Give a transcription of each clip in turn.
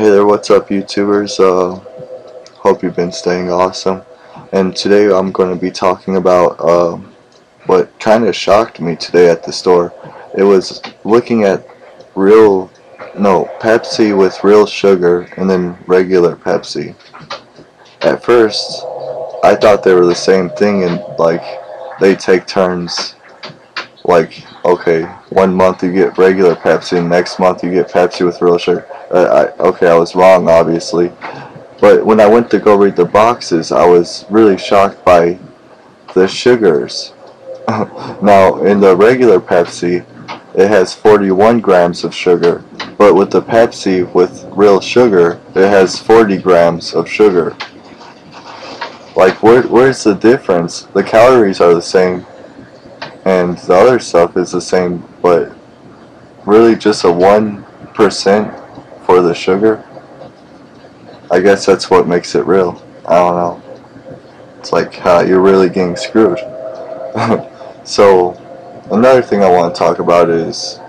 Hey there, what's up YouTubers? Uh, hope you've been staying awesome. And today I'm going to be talking about uh, what kind of shocked me today at the store. It was looking at real, no, Pepsi with real sugar and then regular Pepsi. At first, I thought they were the same thing and like they take turns. Like, okay, one month you get regular Pepsi and next month you get Pepsi with real sugar. Uh, I, okay, I was wrong, obviously. But when I went to go read the boxes, I was really shocked by the sugars. now, in the regular Pepsi, it has 41 grams of sugar, but with the Pepsi with real sugar, it has 40 grams of sugar. Like, where, where's the difference? The calories are the same, and the other stuff is the same, but really just a 1% for the sugar. I guess that's what makes it real. I don't know. It's like uh, you're really getting screwed. so, another thing I want to talk about is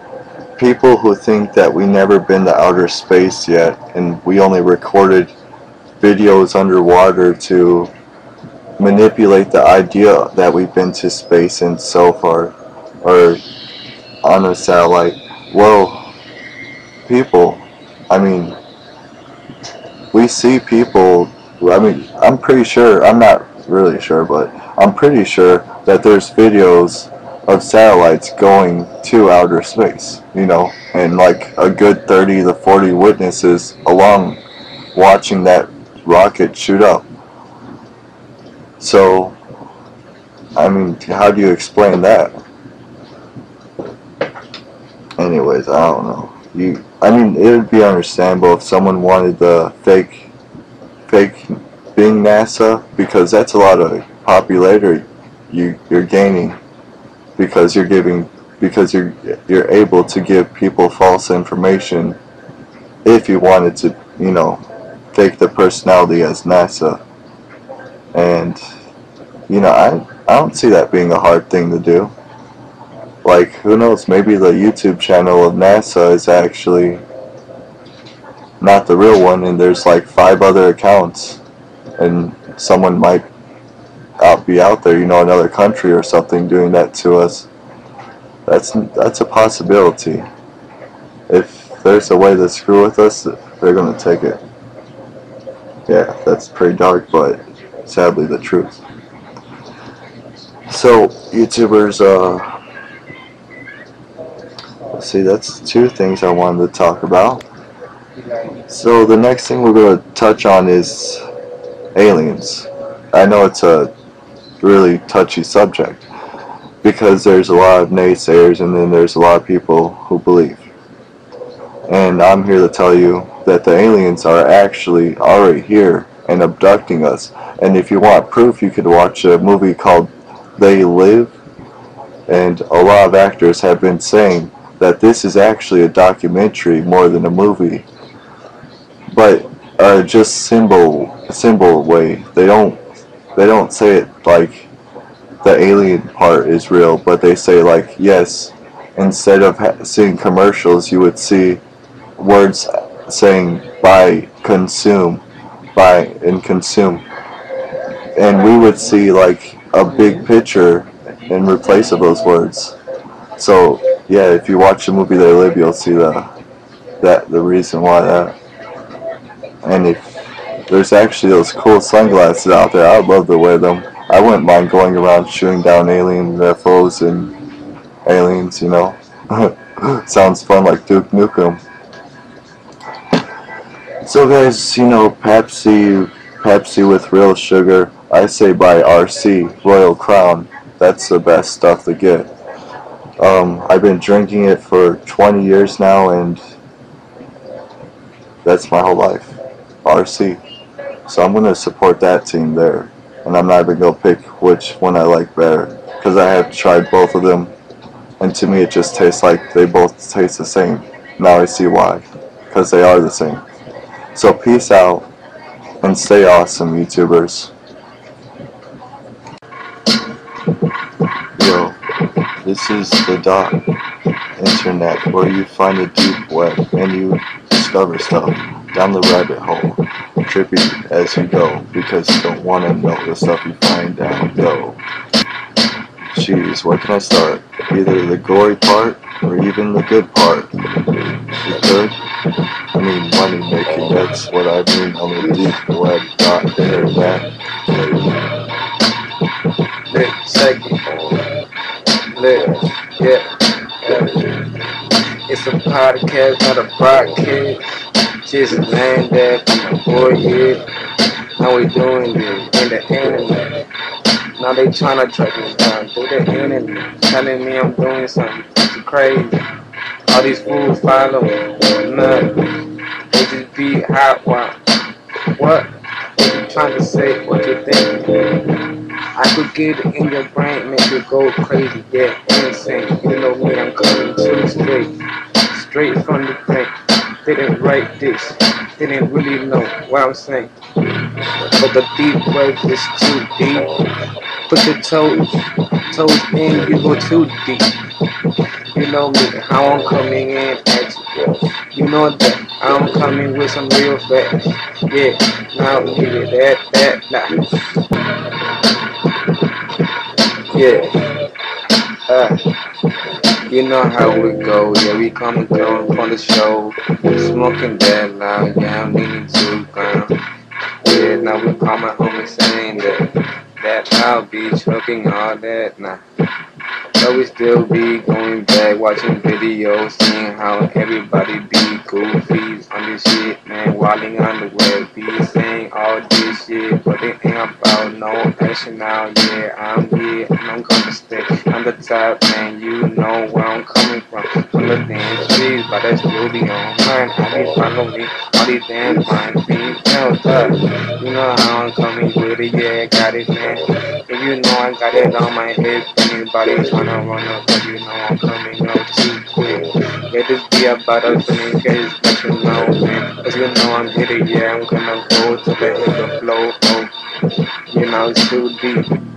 people who think that we never been to outer space yet and we only recorded videos underwater to manipulate the idea that we've been to space and so far or on a satellite. Well, people, I mean, we see people, I mean, I'm pretty sure, I'm not really sure, but I'm pretty sure that there's videos of satellites going to outer space, you know, and like a good 30 to 40 witnesses along watching that rocket shoot up. So, I mean, how do you explain that? Anyways, I don't know. You I mean, it would be understandable if someone wanted the fake, fake being NASA because that's a lot of popularity you you're gaining because you're giving because you're you're able to give people false information if you wanted to you know fake the personality as NASA and you know I I don't see that being a hard thing to do. Like who knows maybe the YouTube channel of NASA is actually not the real one and there's like five other accounts and someone might out be out there you know another country or something doing that to us. That's that's a possibility. If there's a way to screw with us they're gonna take it. Yeah that's pretty dark but sadly the truth. So YouTubers uh see that's two things I wanted to talk about. So the next thing we're going to touch on is aliens. I know it's a really touchy subject because there's a lot of naysayers and then there's a lot of people who believe. And I'm here to tell you that the aliens are actually already here and abducting us and if you want proof you could watch a movie called They Live and a lot of actors have been saying that this is actually a documentary more than a movie. But uh, just symbol symbol way. They don't they don't say it like the alien part is real, but they say like yes. Instead of seeing commercials, you would see words saying buy, consume, buy, and consume. And we would see like a big picture in replace of those words. So yeah, if you watch the movie They Live, you'll see the that the reason why that. And if there's actually those cool sunglasses out there, I'd love to wear them. I wouldn't mind going around shooting down alien UFOs and aliens, you know. Sounds fun like Duke Nukem. So guys, you know, Pepsi, Pepsi with real sugar, I say buy RC, Royal Crown. That's the best stuff to get. Um, I've been drinking it for 20 years now, and that's my whole life. RC. So I'm going to support that team there. And I'm not even going to pick which one I like better. Because I have tried both of them. And to me it just tastes like they both taste the same. Now I see why. Because they are the same. So peace out. And stay awesome, YouTubers. Yo. This is the dot internet where you find the deep web and you discover stuff down the rabbit hole. Trippy as you go, because you don't want to know the stuff you find down though. Jeez, where can I start? Either the gory part, or even the good part. Good? I mean money making, that's what I mean on the deep web dot. Let's check it. Let's, yeah. It's a podcast, not a broadcast. Just land that from the forehead. How we doing this in the internet? Now they tryna track me down through the internet, telling me I'm doing something crazy. All these fools follow nothing. They just be hot wild. What? What you trying to say? What you think? I could get it in your brain, make you go crazy, yeah, insane. You know me, I'm coming too straight, straight from the brain. Didn't write this, didn't really know what I'm saying. But the deep wave is too deep. Put your toes, toes in, you go too deep. You know me, how I'm coming in at you. Know that I'm coming with some real facts. Yeah, now it that, that, that. Yeah. Uh, you know how we go, yeah, we coming down on the show, smoking that loud, yeah, I'm leaning to ground. Yeah, now we call my homie saying that, that I'll be choking all that, nah. But we still be going back, watching videos, seeing how everybody be goofy on this shit, man, walling on the web, be saying all this shit, but it ain't about no action now, yeah, I'm here, and I'm gonna stay on the top, man, you know where I'm coming the damn trees, but still be on mine, follow me, all these damn fine females, uh, you know how I'm coming with it, yeah, got it, man, and you know I got it on my head, anybody tryna run up, but you know I'm coming up too quick. Yeah, this be about us, and in case let you know, man. Cause you know I'm hitting, yeah, I'm gonna go to the hit the flow, oh. You know, it's too deep.